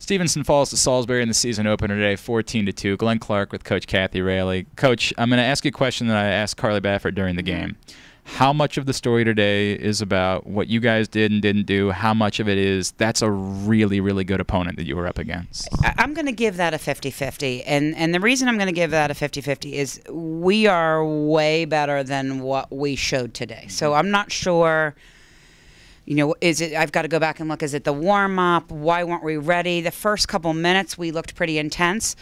Stevenson falls to Salisbury in the season opener today, 14 to 2. Glenn Clark with Coach Kathy Railey. Coach, I'm going to ask you a question that I asked Carly Baffert during the mm-hmm. game. How much of the story today is about what you guys did and didn't do? How much of it is that's a really, really good opponent that you were up against? I'm going to give that a 50-50. And and the reason I'm going to give that a 50-50 is we are way better than what we showed today. So mm-hmm. I'm not sure you know, is it I've got to go back and look is it the warm up? Why weren't we ready? The first couple minutes we looked pretty intense.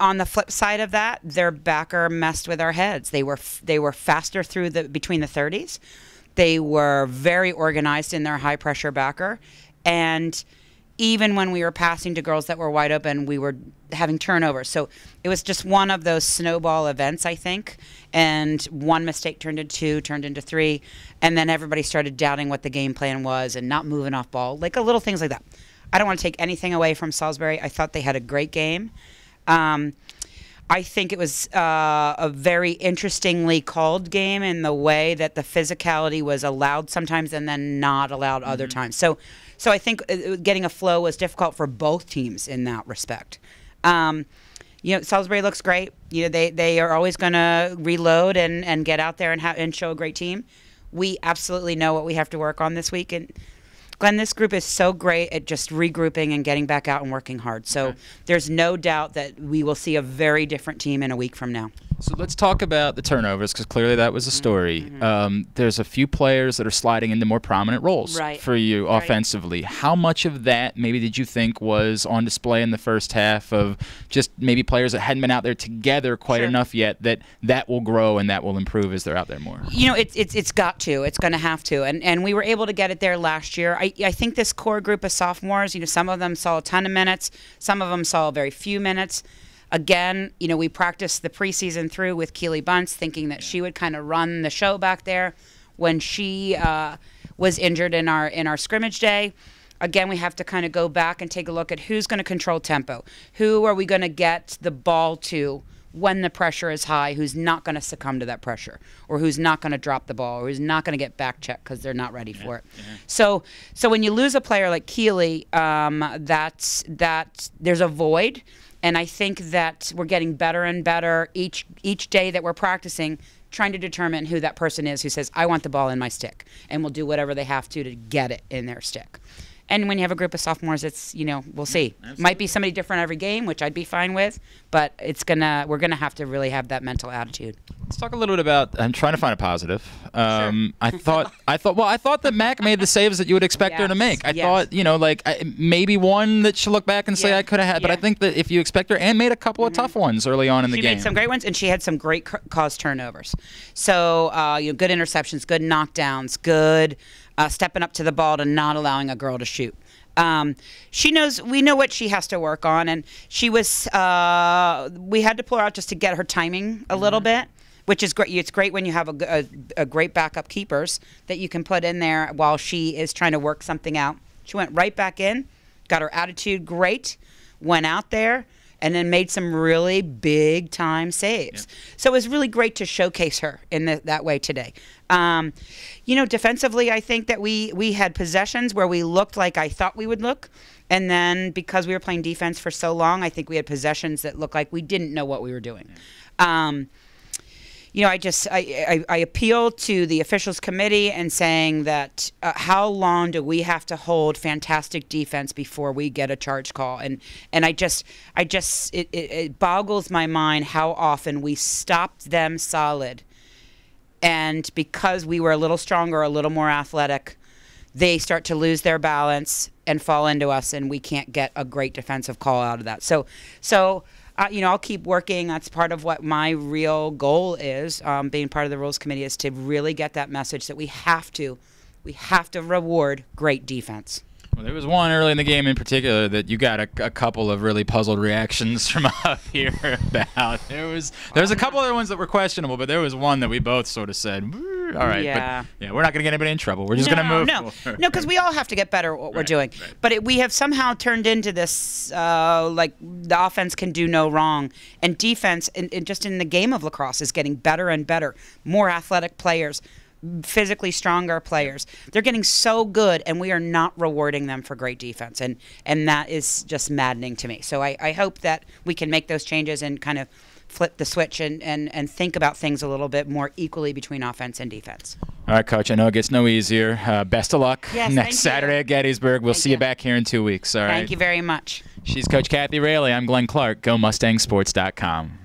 On the flip side of that, their backer messed with our heads. They were they were faster through the between the 30s. They were very organized in their high pressure backer and even when we were passing to girls that were wide open, we were having turnovers. So it was just one of those snowball events, I think. And one mistake turned into two, turned into three, and then everybody started doubting what the game plan was and not moving off ball, like a little things like that. I don't want to take anything away from Salisbury. I thought they had a great game. Um, I think it was uh, a very interestingly called game in the way that the physicality was allowed sometimes and then not allowed other times. So, so I think uh, getting a flow was difficult for both teams in that respect. Um, you know, Salisbury looks great. You know, they, they are always going to reload and, and get out there and, ha- and show a great team. We absolutely know what we have to work on this week. And Glenn, this group is so great at just regrouping and getting back out and working hard. So there's no doubt that we will see a very different team in a week from now. So let's talk about the turnovers because clearly that was a story. Um, there's a few players that are sliding into more prominent roles Right. for you Right. offensively. How much of that maybe did you think was on display in the first half of just maybe players that hadn't been out there together quite Sure. enough yet that that will grow and that will improve as they're out there more? You know, it's it's it's got to. It's going to have to. And and we were able to get it there last year. I I think this core group of sophomores, you know, some of them saw a ton of minutes, some of them saw very few minutes. Again, you know, we practiced the preseason through with Keely Bunce, thinking that she would kind of run the show back there when she uh, was injured in our in our scrimmage day. Again, we have to kind of go back and take a look at who's going to control tempo. Who are we going to get the ball to when the pressure is high? Who's not going to succumb to that pressure, or who's not going to drop the ball, or who's not going to get back checked because they're not ready for it. So, so when you lose a player like Keely, um, that's that there's a void, and I think that we're getting better and better each each day that we're practicing trying to determine who that person is who says, I want the ball in my stick, and will do whatever they have to to get it in their stick. And when you have a group of sophomores, it's you know we'll see. Might be somebody different every game, which I'd be fine with, but it's gonna we're gonna have to really have that mental attitude. Let's talk a little bit about. I'm trying to find a positive. Um, I thought, I thought, well, I thought that Mac made the saves that you would expect her to make. I yes. thought, you know, like I, maybe one that she'll look back and say Yeah, I could have had, but I yeah. Mm-hmm. think that if you expect her and made a couple of tough ones early on in the game, she made some great ones, and she had some great cause turnovers. So uh, you know, good interceptions, good knockdowns, good uh, stepping up to the ball to not allowing a girl to shoot. Um, she knows we know what she has to work on, and she was. Uh, we had to pull her out just to get her timing a little bit. Which is great. It's great when you have a great backup keepers that you can put in there while she is trying to work something out. She went right back in, got her attitude great, went out there, and then made some really big time saves. So it was really great to showcase her in the, that way today. Um, you know, defensively, I think that we we had possessions where we looked like I thought we would look, and then because we were playing defense for so long, I think we had possessions that looked like we didn't know what we were doing. Um, you know, I just I, I, I appeal to the officials committee and saying that uh, how long do we have to hold fantastic defense before we get a charge call? And and I just I just it, it, it boggles my mind how often we stopped them solid, and because we were a little stronger, a little more athletic, they start to lose their balance and fall into us, and we can't get a great defensive call out of that. So so uh, you know, I'll keep working. That's part of what my real goal is. Um, being part of the rules committee is to really get that message that we have to, we have to reward great defense. Well, there was one early in the game in particular that you got a, a couple of really puzzled reactions from up here about. There was there was a couple other ones that were questionable, but there was one that we both sort of said, "All right, Yeah. but yeah, we're not going to get anybody in trouble. We're just no, going to move." No, forward." no, because we all have to get better at what we're doing. right. But it, we have somehow turned into this uh, like the offense can do no wrong, and defense, and, and just in the game of lacrosse, is getting better and better. More athletic players, physically stronger players. They're getting so good, and we are not rewarding them for great defense, and and that is just maddening to me. So I, I hope that we can make those changes and kind of flip the switch and, and, and think about things a little bit more equally between offense and defense. All right, Coach. I know it gets no easier. Uh, best of luck Yes, next you. Saturday at Gettysburg. We'll Thank see you. back here in two weeks. All right. Thank you very much. She's Coach Kathy Railey. I'm Glenn Clark. GoMustangSports.com.